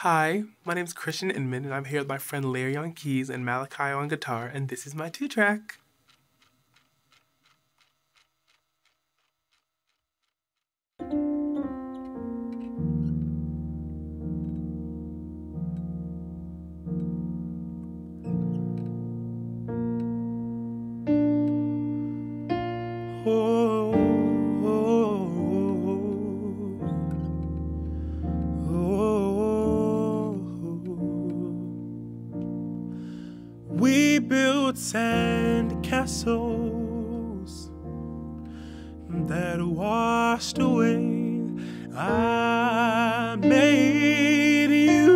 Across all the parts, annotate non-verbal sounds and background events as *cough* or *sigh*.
Hi, my name is Christian Inman, and I'm here with my friend Larry on keys and Malachi on guitar, and this is my two track. Castles that washed away. I made you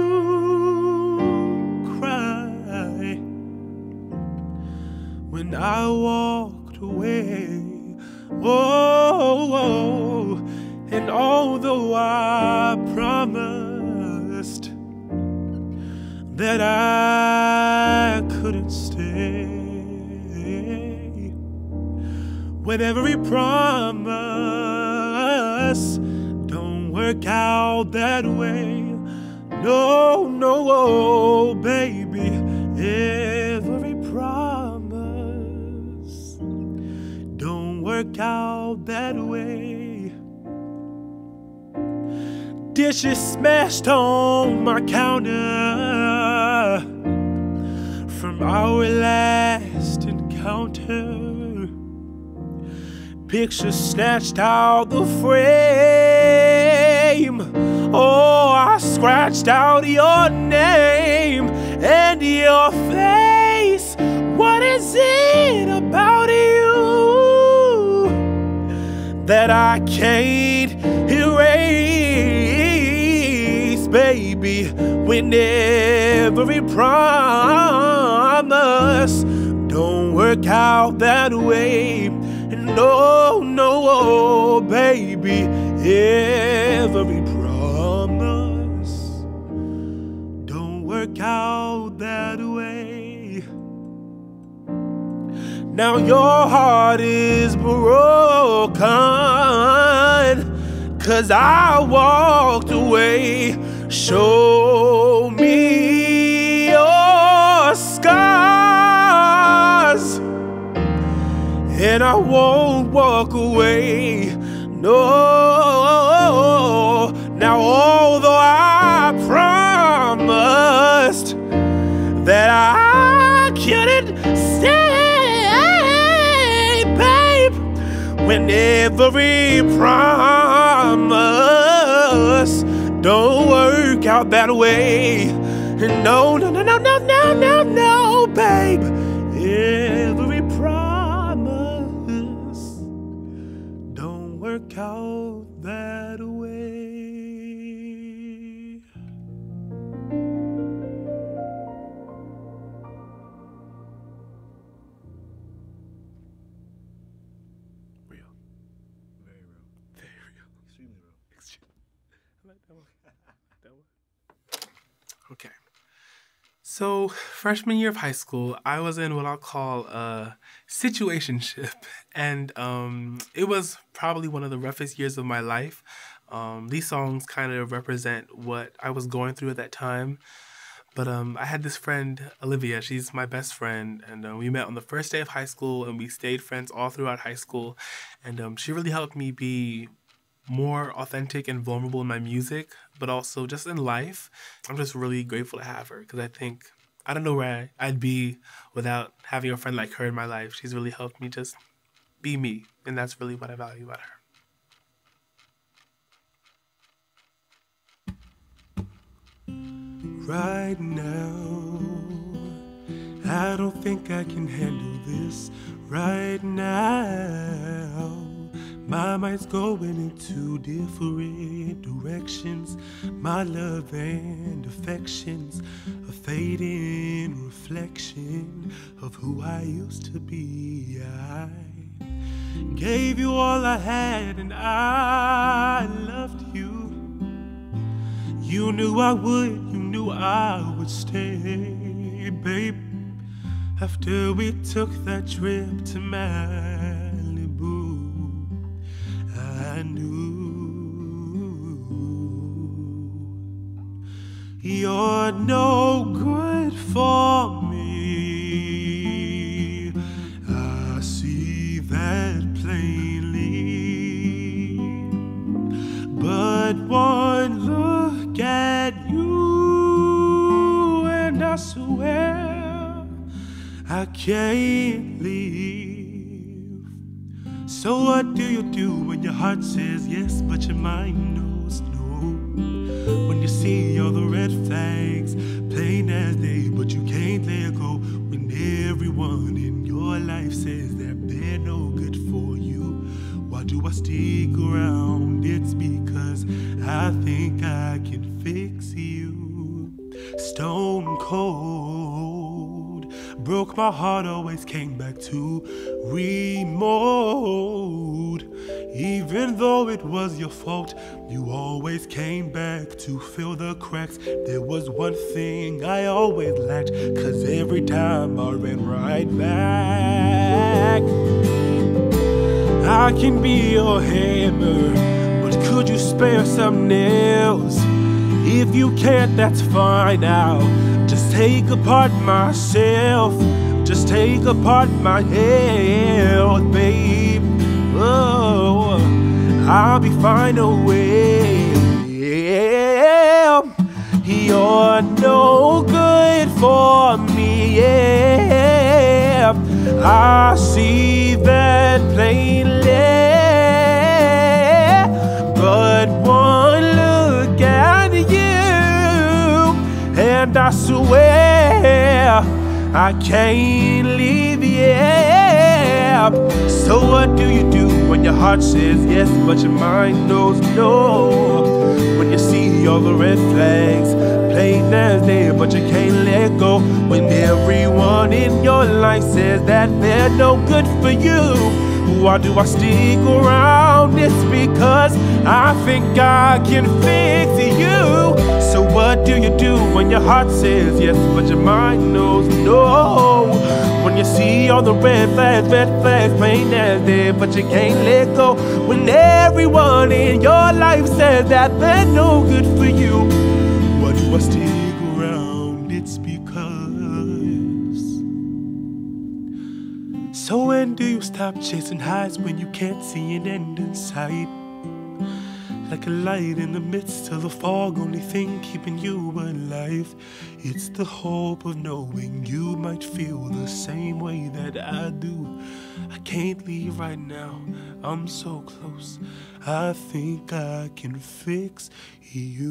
cry when I walked away. Oh, oh, and although I promised that I couldn't stay. With every promise, don't work out that way. No, no, oh, baby, every promise don't work out that way. Dishes smashed on my counter from our last encounter. Pictures snatched out the frame. Oh, I scratched out your name and your face. What is it about you that I can't erase, baby? When every promise don't work out that way. No, no, oh, baby, every promise don't work out that way. Now your heart is broken, cause I walked away. Show and I won't walk away. No, now although I promised that I couldn't stay, babe, when every promise don't work out that way. No, no, no, no, no, no, no, no, babe. Every out that way. Real. Very real. Very real. Extremely real. I like that one. *laughs* That one. Okay. So, freshman year of high school, I was in what I'll call a situationship, *laughs* and um, it was probably one of the roughest years of my life. Um, these songs kind of represent what I was going through at that time. But um, I had this friend, Olivia. She's my best friend, and uh, we met on the first day of high school, and we stayed friends all throughout high school. And um, she really helped me be more authentic and vulnerable in my music, but also just in life. I'm just really grateful to have her because I think I don't know where I'd be without having a friend like her in my life. She's really helped me just be me, and that's really what I value about her. right now. I don't think I can handle this right now. My mind's going in two different directions. My love and affections, a fading reflection of who I used to be. I gave you all I had, and I loved you. You knew I would, you knew I would stay, babe. After we took that trip to Malibu, no good for me. I see that plainly. But one look at you, and I swear I can't leave. So, what do you do when your heart says yes, but your mind no? Stick around? It's because I think I can fix you. Stone cold, broke my heart, always came back to remote. Even though it was your fault, you always came back to fill the cracks. There was one thing I always lacked, cause every time I ran right back. I can be your hammer, but could you spare some nails? If you can't, that's fine. I'll just take apart myself, just take apart my health, babe. Oh, I'll be fine away. You're no good for me. Yeah, I see that plainly. But one look at you, and I swear I can't leave. Yeah. So what do you do when your heart says yes, but your mind knows no? When you see all the red flags, plain as day, but you can't let go. When everyone in your life says that they're no good for you. Why do I stick around? It's because I think I can fix you. So what do you do when your heart says yes, but your mind knows no? When you see all the red flags, red flags, plain as day, but you can't let go. When everyone in your life says that they're no good for you. Do I around? It's because. So when do you stop chasing highs when you can't see an end in sight? Like a light in the midst of the fog, only thing keeping you alive. It's the hope of knowing you might feel the same way that I do. I can't leave right now, I'm so close. I think I can fix you.